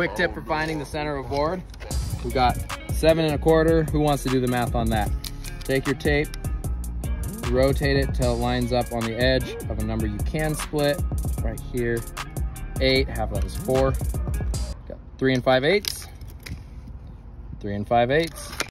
quick tip for finding the center of board. We got seven and a quarter. Who wants to do the math on that? Take your tape, rotate it till it lines up on the edge of a number you can split. Right here, eight, half of that is four. Got three and five eighths, three and five eighths,